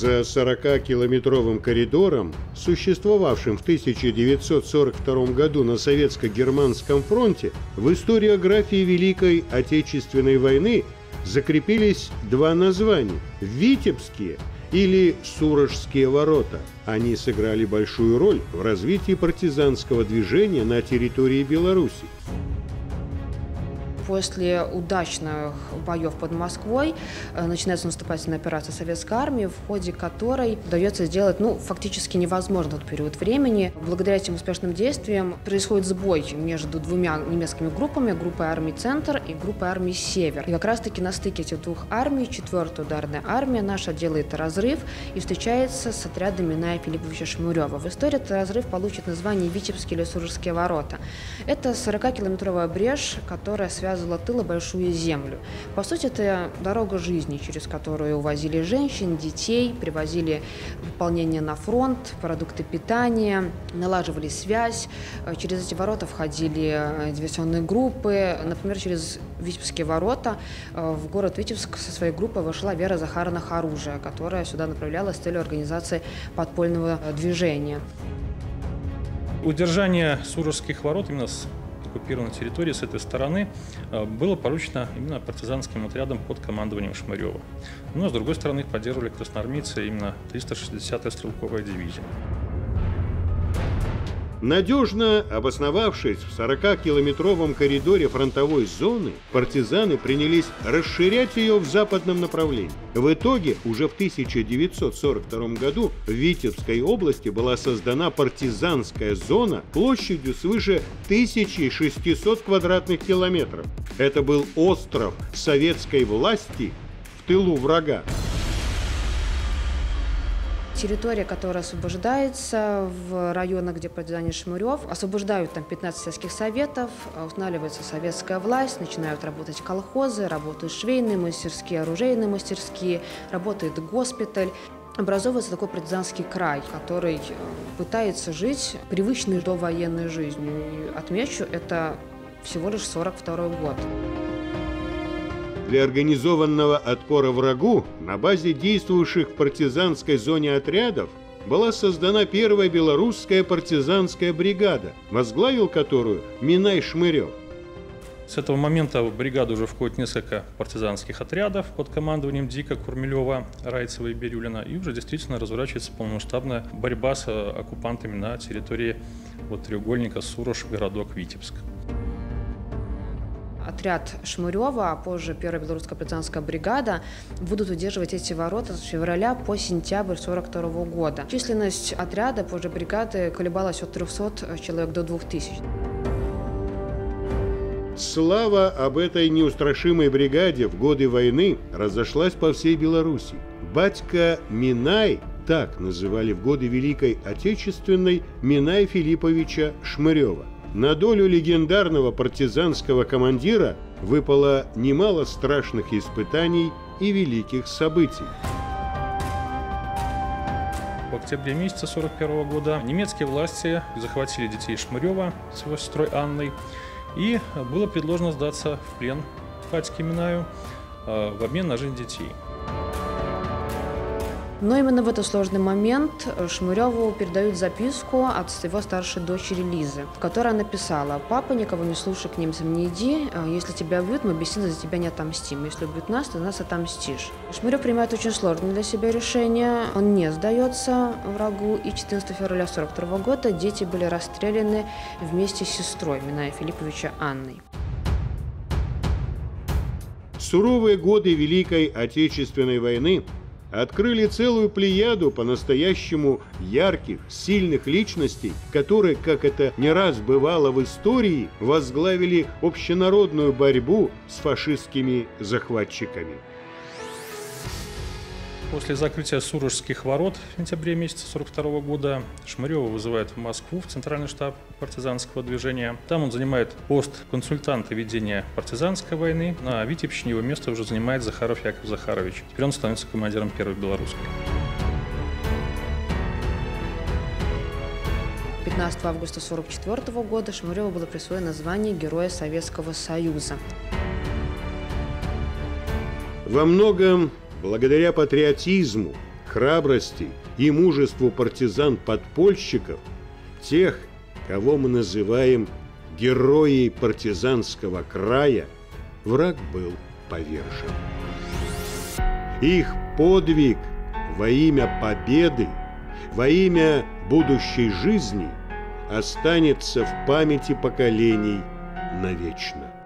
За 40-километровым коридором, существовавшим в 1942 году на Советско-Германском фронте, в историографии Великой Отечественной войны закрепились два названия – Витебские или Сурожские ворота. Они сыграли большую роль в развитии партизанского движения на территории Беларуси после удачных боев под Москвой э, начинается наступательная операция советской армии, в ходе которой удается сделать, ну, фактически невозможно тот период времени. Благодаря этим успешным действиям происходит сбой между двумя немецкими группами, группой армии «Центр» и группой армии «Север». И как раз-таки на стыке этих двух армий 4-я ударная армия наша делает разрыв и встречается с отрядами Ная Филипповича Шмурева. В истории этот разрыв получит название Витебские или Сурожские ворота. Это 40-километровая брешь, которая связана тыл большую землю. По сути, это дорога жизни, через которую увозили женщин, детей, привозили выполнение на фронт, продукты питания, налаживали связь. Э, через эти ворота входили э, диверсионные группы. Например, через Витебские ворота э, в город Витебск со своей группой вошла Вера Захаровна Оружия, которая сюда направлялась с целью организации подпольного движения. Удержание Сурожских ворот именно с оккупированной территории с этой стороны э, было поручено именно партизанским отрядам под командованием Шмарева. Но, с другой стороны, их поддерживали красноармейцы именно 360-я стрелковая дивизия. Надежно обосновавшись в 40-километровом коридоре фронтовой зоны, партизаны принялись расширять ее в западном направлении. В итоге уже в 1942 году в Витебской области была создана партизанская зона площадью свыше 1600 квадратных километров. Это был остров советской власти в тылу врага. Территория, которая освобождается в районах, где партизане Шмурев, освобождают там 15 сельских советов, устанавливается советская власть, начинают работать колхозы, работают швейные мастерские, оружейные мастерские, работает госпиталь образовывается такой партизанский край, который э, пытается жить привычной до военной жизнью. И отмечу, это всего лишь 42 год. Для организованного отпора врагу на базе действующих в партизанской зоне отрядов была создана первая белорусская партизанская бригада, возглавил которую Минай Шмырев. С этого момента в бригаду уже входит несколько партизанских отрядов под командованием Дика, Курмелева, Райцева и Бирюлина. И уже действительно разворачивается полномасштабная борьба с э, оккупантами на территории вот, треугольника Сурош, городок Витебск отряд Шмырева, а позже первая белорусская партизанская бригада будут удерживать эти ворота с февраля по сентябрь 1942 года. Численность отряда, позже бригады, колебалась от 300 человек до 2000. Слава об этой неустрашимой бригаде в годы войны разошлась по всей Беларуси. Батька Минай, так называли в годы Великой Отечественной Минай Филипповича Шмырева – на долю легендарного партизанского командира выпало немало страшных испытаний и великих событий. В октябре месяца 1941 года немецкие власти захватили детей Шмырева с его сестрой Анной, и было предложено сдаться в плен Катьке Минаю э, в обмен на жизнь детей. Но именно в этот сложный момент Шмуреву передают записку от его старшей дочери Лизы, в которой она написала «Папа, никого не слушай, к немцам не иди. А если тебя убьют, мы бессильно за тебя не отомстим. Если убьют нас, ты нас отомстишь». Шмурев принимает очень сложное для себя решение. Он не сдается врагу, и 14 февраля 1942 года дети были расстреляны вместе с сестрой Миная Филипповича Анной. Суровые годы Великой Отечественной войны открыли целую плеяду по-настоящему ярких, сильных личностей, которые, как это не раз бывало в истории, возглавили общенародную борьбу с фашистскими захватчиками. После закрытия Сурожских ворот в сентябре месяца 42 года Шмырева вызывают в Москву, в центральный штаб партизанского движения. Там он занимает пост консультанта ведения партизанской войны. На Витебщине его место уже занимает Захаров Яков Захарович. Теперь он становится командиром первой белорусской. 15 августа 1944 года Шмыреву было присвоено звание Героя Советского Союза. Во многом благодаря патриотизму, храбрости и мужеству партизан-подпольщиков, тех, кого мы называем герои партизанского края, враг был повержен. Их подвиг во имя победы, во имя будущей жизни останется в памяти поколений навечно.